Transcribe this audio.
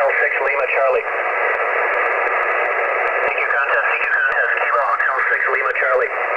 Hotel 6 Lima Charlie. CQ contest, CQ contest, Kilo Hotel 6 Lima Charlie.